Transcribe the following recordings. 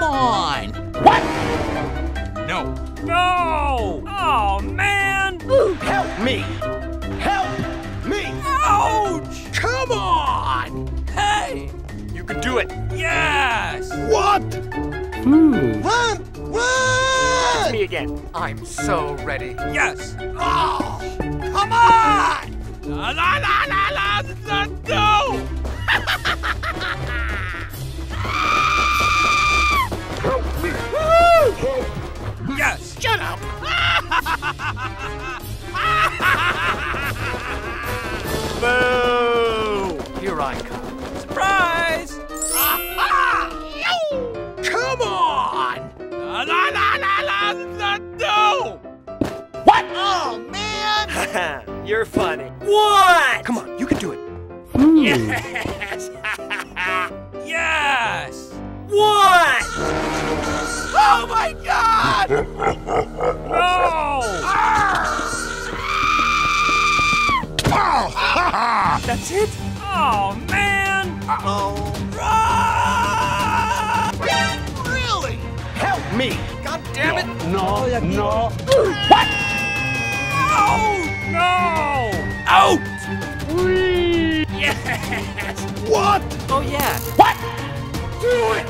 Come on! What? No. No! Oh, man! Help me! Help me! Ouch! Come on! Hey! You can do it. Yes! What? Hmm. Run! Run! Me again. I'm so ready. Yes! Oh, come on! La la la la la! Let's Boo! Here I come. Surprise! Come on! La la la la la! Let's! What? Oh, man! You're funny. What? Come on, you can do it. Yes! yes! What? Oh my god! That's it? Oh, man! Uh-oh. Run! Really? Help me! God damn it! No, no. Oh, what? Oh, no! Out! Yes! What? Oh yeah. What? Do it!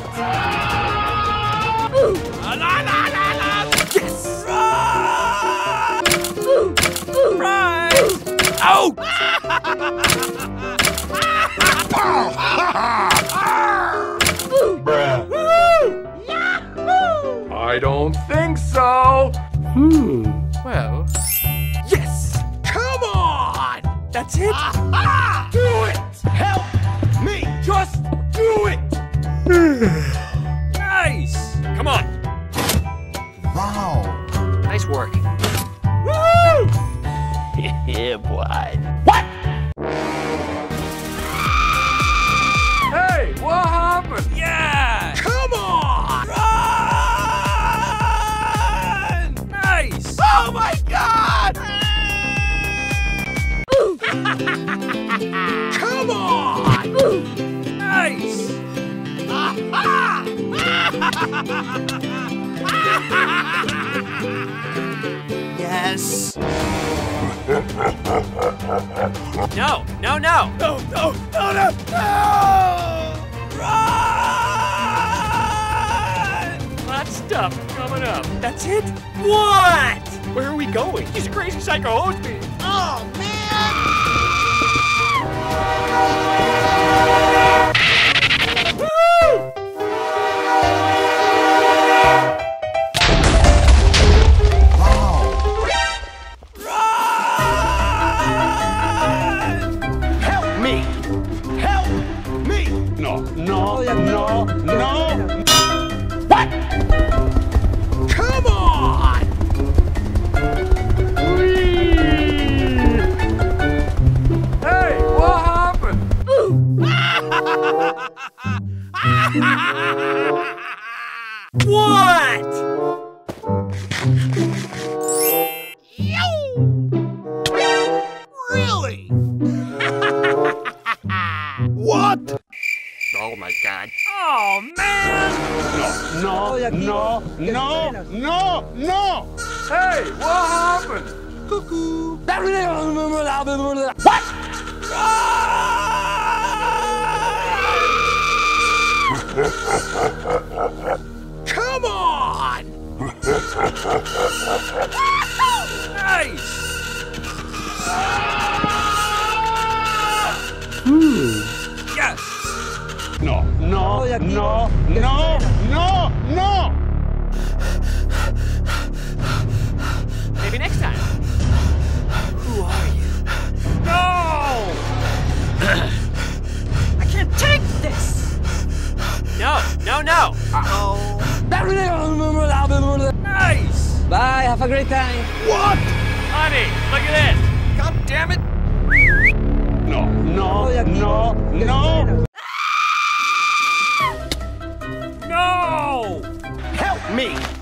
La la la la la! Yes. Run! Prize! Out! Bruh. I don't think so. Hmm. Well. Yes. Come on! That's it? Do it! What? Where are we going? He's a crazy psycho host me. Oh man! No, no, no, no, no! Hey, what happened? Cuckoo! What? Come on! Nice! Hmm. Yes! No, no, no, no, no! Maybe next time. Who are you? No! I can't take this! No, no, no! Uh-oh. Nice! Bye, have a great time. What? Honey, look at this! God damn it. No, no, oh, no, no! No! Help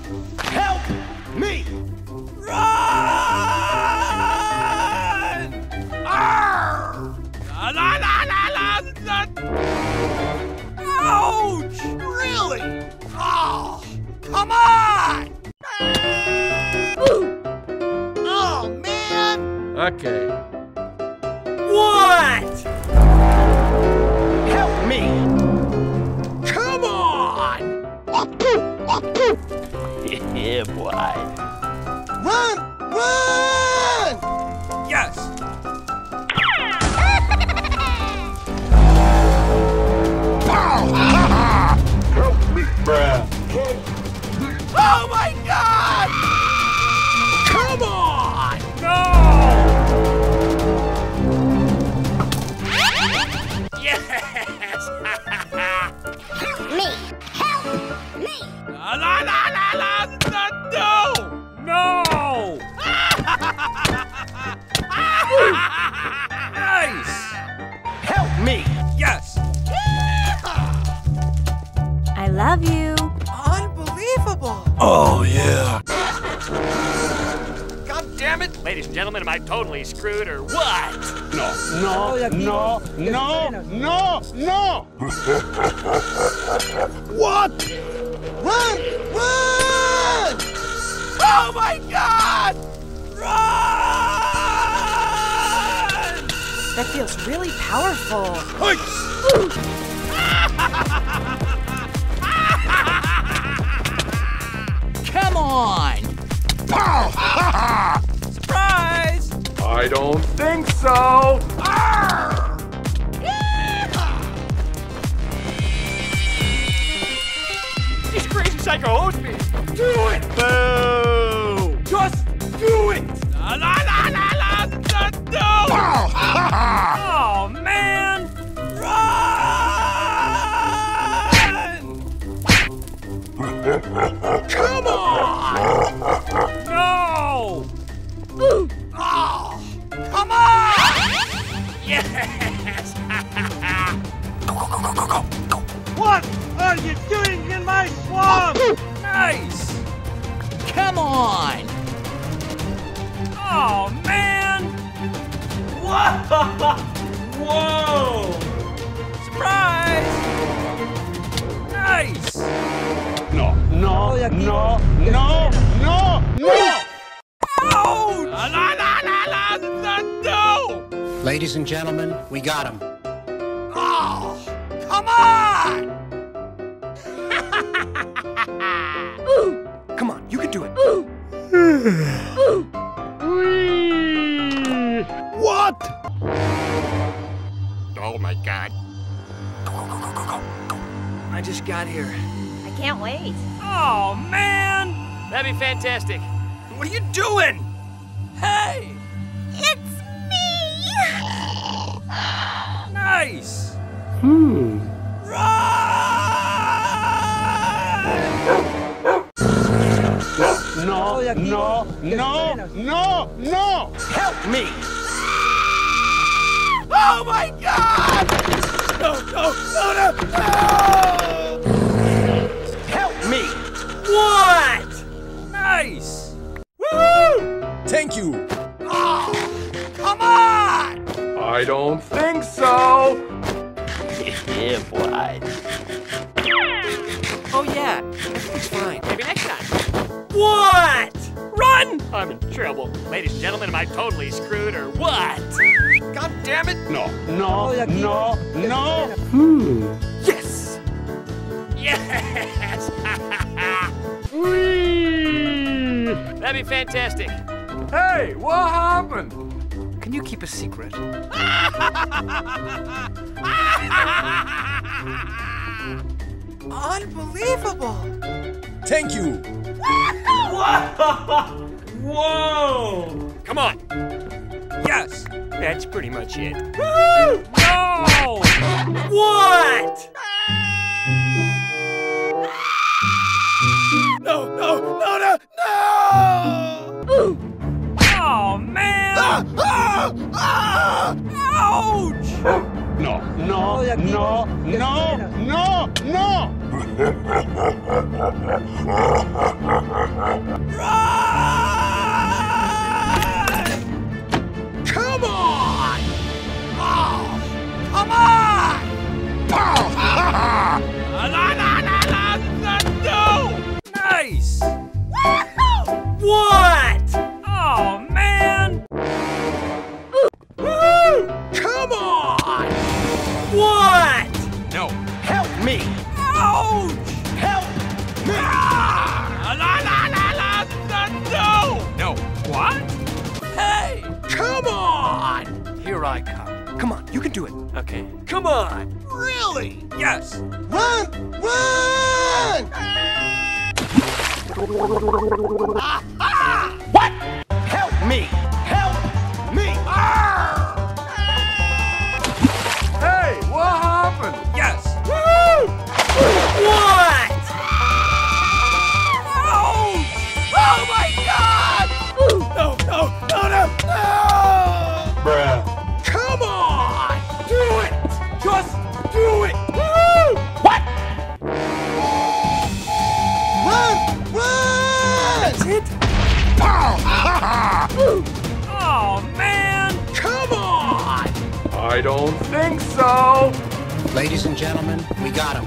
totally screwed or what? No, no, oh, no, no, no, no. what? Run! Run! Oh my god! Run! That feels really powerful. Come I don't think so. These crazy psycho owes me. Do it! Are you doing in my swamp? nice! Come on! Oh man! Whoa! Whoa! Surprise! Nice! No, no, oh, no, no, no, no. La la la la la la no! Ladies and gentlemen, we got him. Oh! Come on! What? Oh my god. I just got here. I can't wait. Oh man! That'd be fantastic. What are you doing? I'm in trouble. Ladies and gentlemen, am I totally screwed or what? God damn it! No, no, no, no. Hmm. Yes! Yes! Whee! That'd be fantastic. Hey, what happened? Can you keep a secret? Unbelievable! Thank you. Whoa! Come on. Yes, that's pretty much it. No! What? No, no, no, no, no! Oh man! Ah, ah, ah! Ouch! No, no, no, no, no, no. Run! Come on. Oh, come on! Oh, la la la la la la no! Nice! What? Oh man! Come on. What? No. Help me! Ouch! On. Here I come. Come on, you can do it. Okay. Come on! Really? Yes! Run! Run! What? Help me! I don't think so. Ladies and gentlemen, we got him.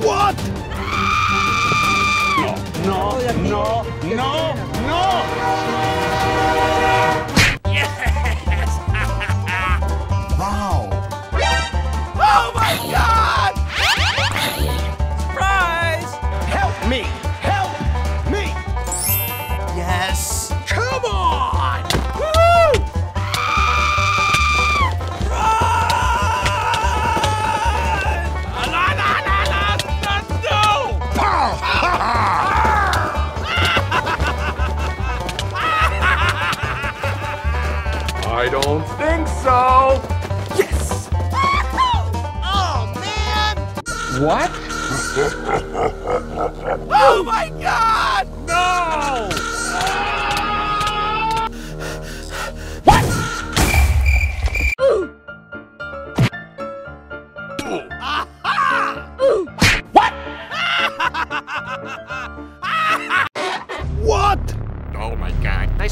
What? No, no, no, no. Yes!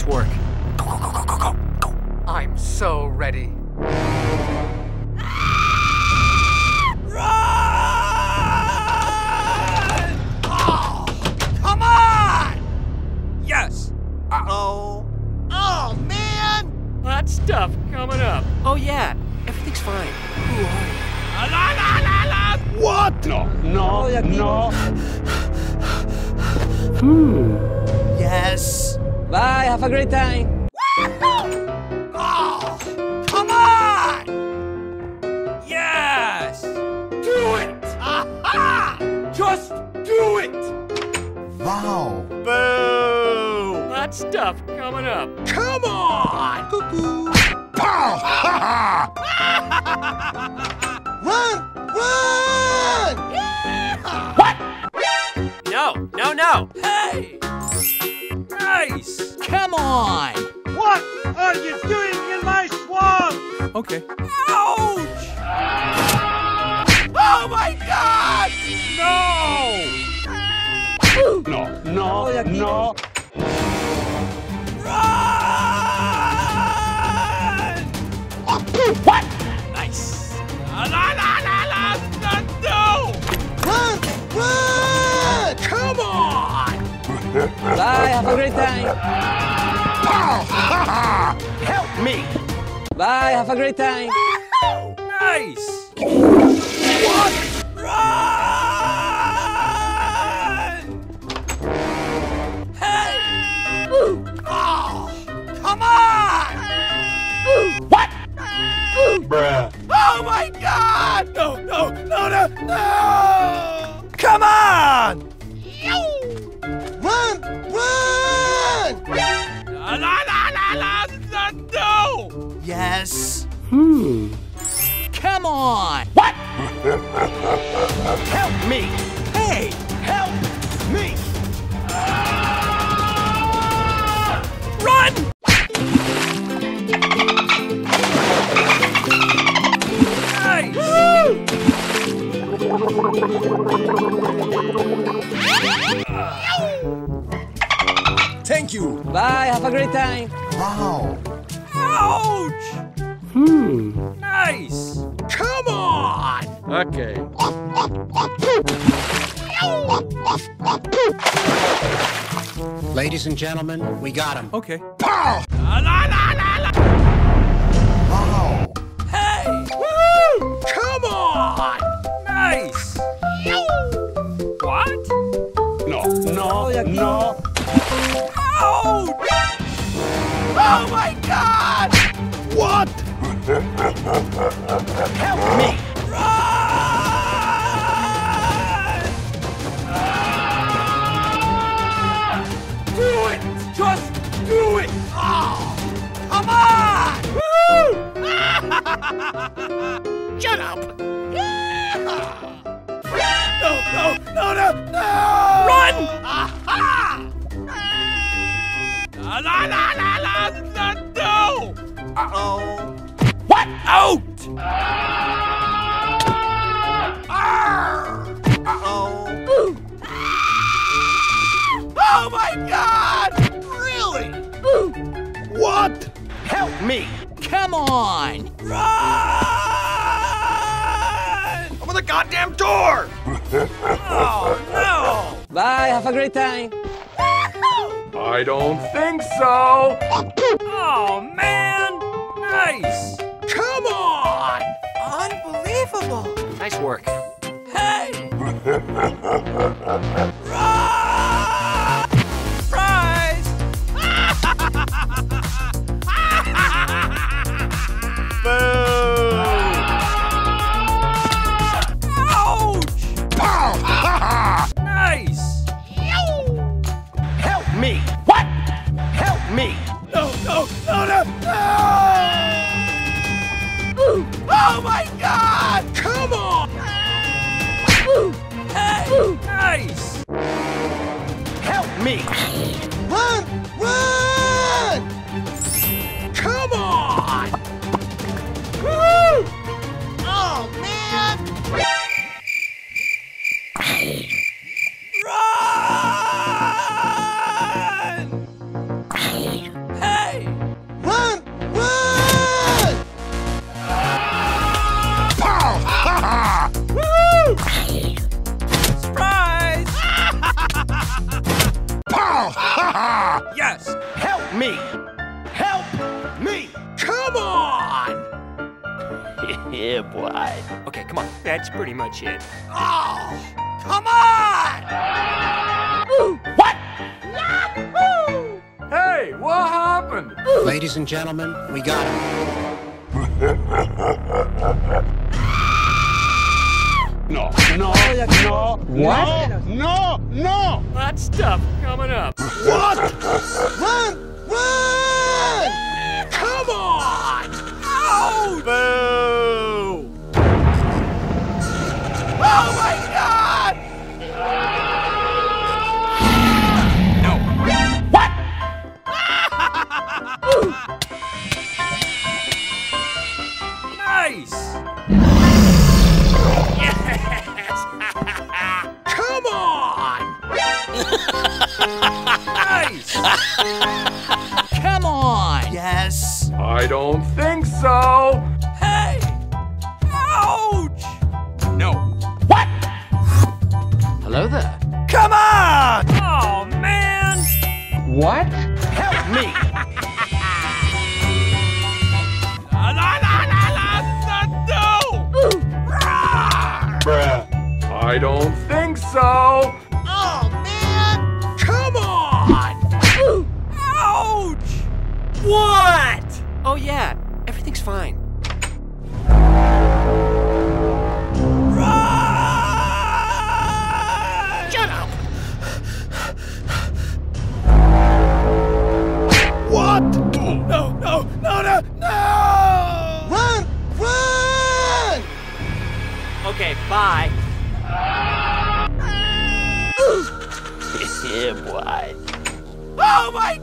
Work. Go, go, go, go, go, go, go. I'm so ready. Have a great time. Oh, come on! Yes! Do it! Aha! Just do it! Wow. Boo! Hot stuff coming up. Come on! Cuckoo! Pow! Ha ha! Run! Run! No, no, no! Hey! Nice! Come on! What are you doing in my swamp? Okay. Ouch! Oh my God! No! No, no, oh, no. Run! Nice! La la la la la! la no! Run! Run! Come on! Bye, have a great time. Pow! Ha ha! Help me! Bye, have a great time. Nice! What? Run! Hey! Oh! Come on! What? Bruh. Oh my God! No! No! No! No! No! Come on! Come on! What? help me! Hey! Help me! Run! Nice! Thank you. Bye, have a great time. Wow. Ouch! Nice! Come on! Okay. Ladies and gentlemen, we got him. Okay. Pow! La la la Help me! Run! Do it! Just do it! Oh, come on! Shut up! No, no, no, no, no! Run! Ah, Aha! La la la! la Out! Arr! Uh-oh. Oh my God! Really? Boo! What? Help me! Come on! Run! Open the goddamn door! oh, no! Bye, have a great time. I don't think so. Oh, man! Nice! Nice work. Hey! me! Run! Run! Yeah, boy. Okay, come on. That's pretty much it. Oh! Come on! Ooh. What? Hey, what happened? Ladies and gentlemen, we got him. No, no, no, what? No, no. That stuff coming up. What? Run! Run! Come on! Oh! Boo! Nice! Come on! Yes! I don't think so. Hey! Ouch! No. What? Hello there. Come on! Oh man! What? Help me! La la la no! I don't think so. Yeah. Everything's fine. Run! Shut up. What? No, no, no, no, no! Run! Run! Okay, bye. yeah, boy. Oh my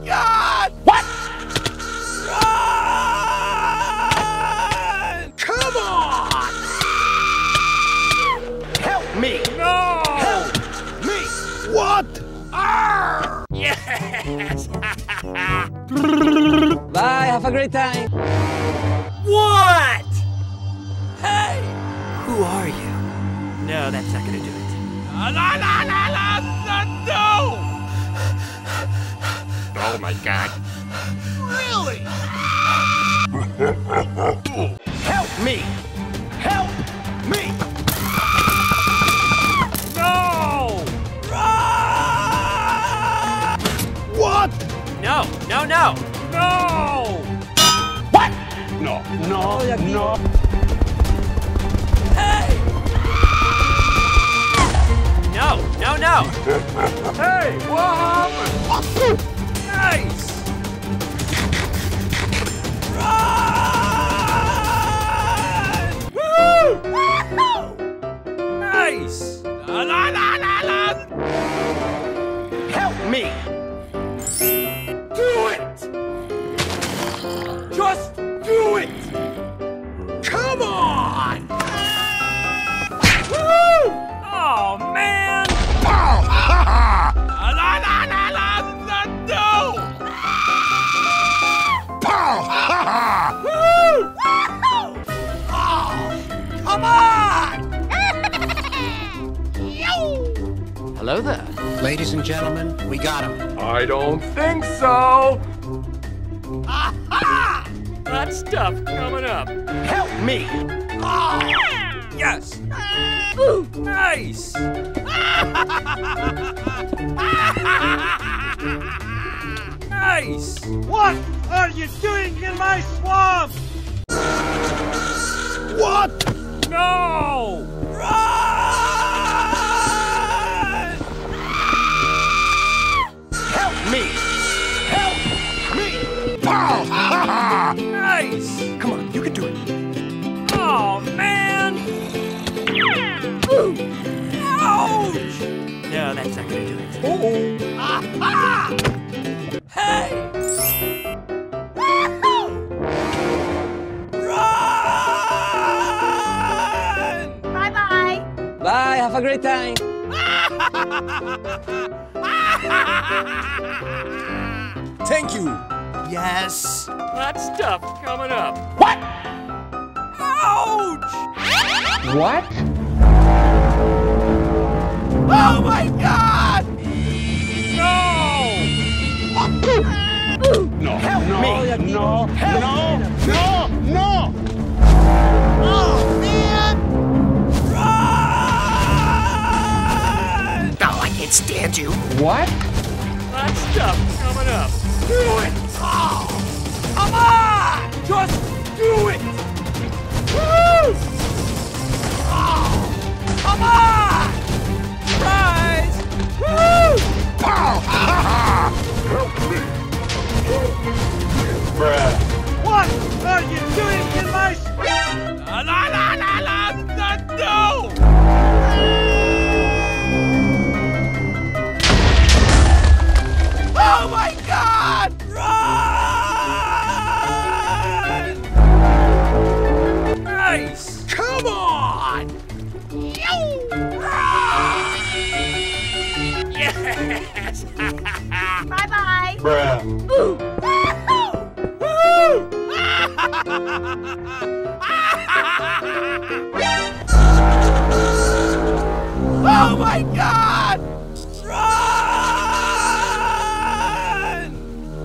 a great time. what? Hey! Who are you? No, that's not gonna do it. La la la la la la no! Oh my god. Really? Help me! Help me! No! Run! What? No, no, no. No! No, no. Hey! No, no, no. Hey, what happened? Nice! Run! Woo! Nice! La la la la la! Help me! Do it! Just Ladies and gentlemen, we got him. I don't think so. That stuff coming up. Help me! Ah! Yes. Nice. nice. What are you doing in my swamp? No, that's not gonna do it. Hey. Run! Bye bye. Bye, have a great time. Thank you. Yes. Hot stuff coming up. What? Ouch! What? Oh my god! No! No, Help no, me! no, Help no, no, no! Oh man! Run! Oh, I can't stand you. What? Hot stuff coming up. Do it! Oh, come on! Just do it! Woo! Oh, come on! Surprise! Woo! Pow! Ha ha! Help! Bruh. What are you doing in my swamp? La la la la la la no! Oh my god! Run! Nice! Come on! Yes! Bye bye. Bruh. Oh my god! Run!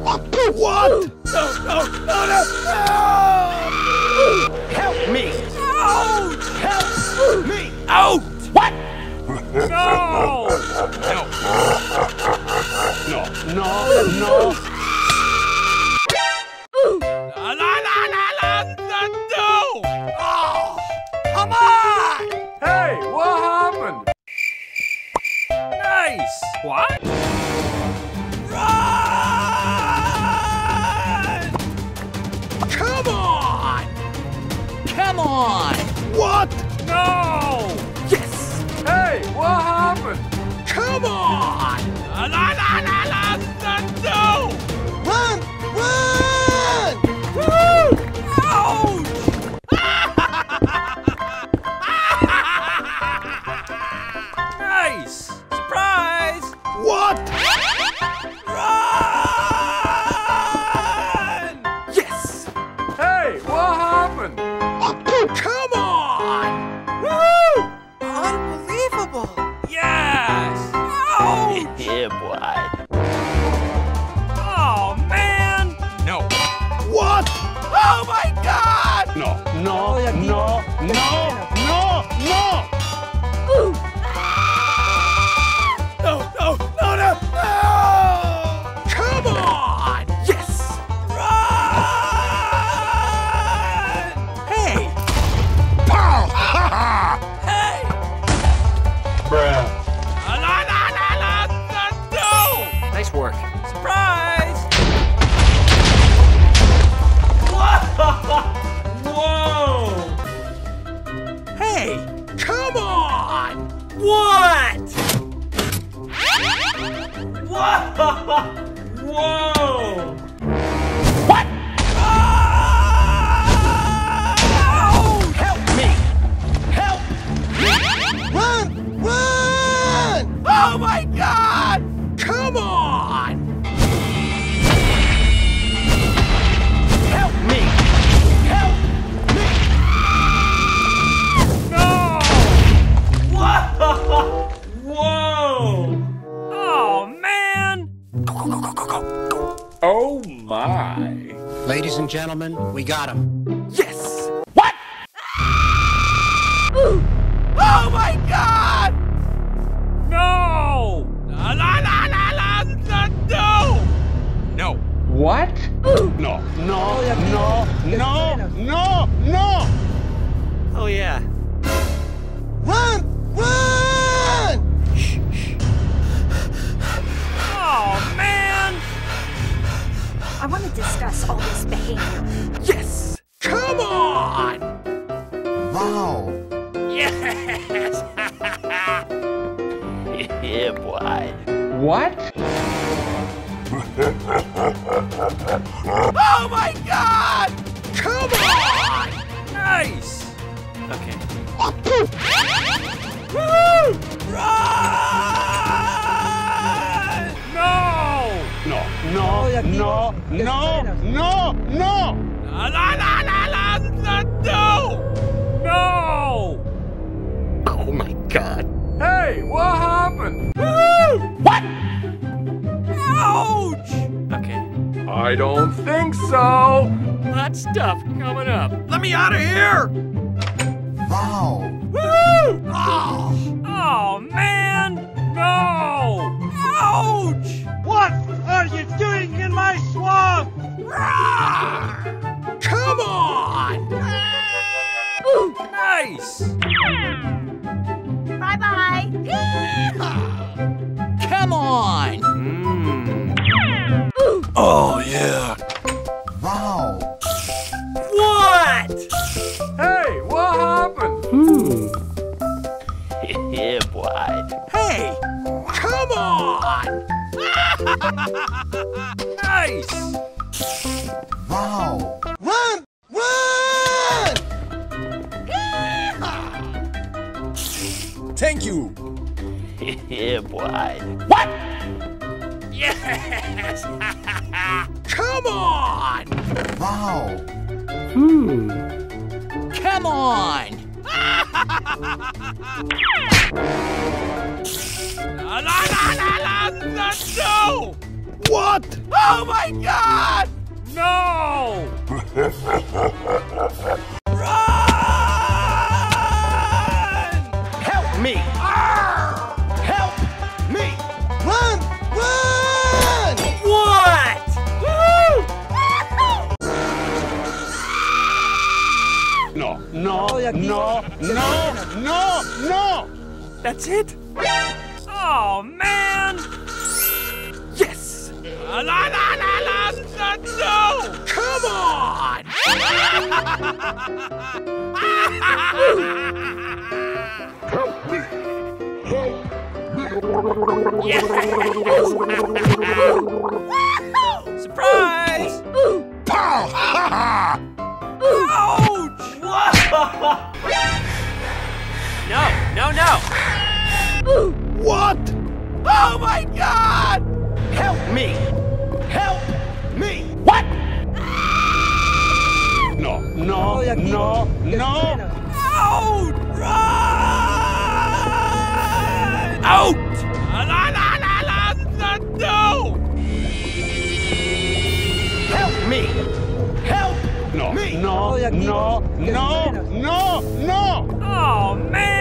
What? No, no, no, no, no! Help me! Ouch! Help me! Out! What? No! No, no, no. What? No, no, no, no, no, no! Oh yeah. Run! Run! Oh man! I want to discuss all this behavior. Yes! Come on! Wow. Yes! Yeah, boy. What? Oh my god! Come on! Nice! Okay. Woo! Run! No! No, no, no, no, no, no! La la la la la la no! No! Oh my god. Hey, what happened? Woo! What? Ouch! Okay. I don't think so. Hot stuff coming up. Let me out of here! Wow. Woo! Oh, oh man! No! Ouch! What are you doing in my swamp? Ah! Come on! Nice! Bye bye. Come on! Oh yeah. Wow. What? Hey, what happened? Hmm. Yeah, boy. Hey! Come on! nice! Wow. Run! Run! Thank you. Yeah, boy. What? Yes! Come on! Wow. Hmm. Come on! La la la la la la no! What? Oh my god! No! No, no, no, no, no, no! That's it? Oh man! Yes! La la la la la no! Come on! yes! Surprise! Pow! Ha ha! Ouch! no, no, no! What? Oh my god! Help me! Help me! What? No, no, no, no! Out! Run! Out! La la la la la la no! Help me! Help No, me! no, oh, no, no, no, no! Oh man!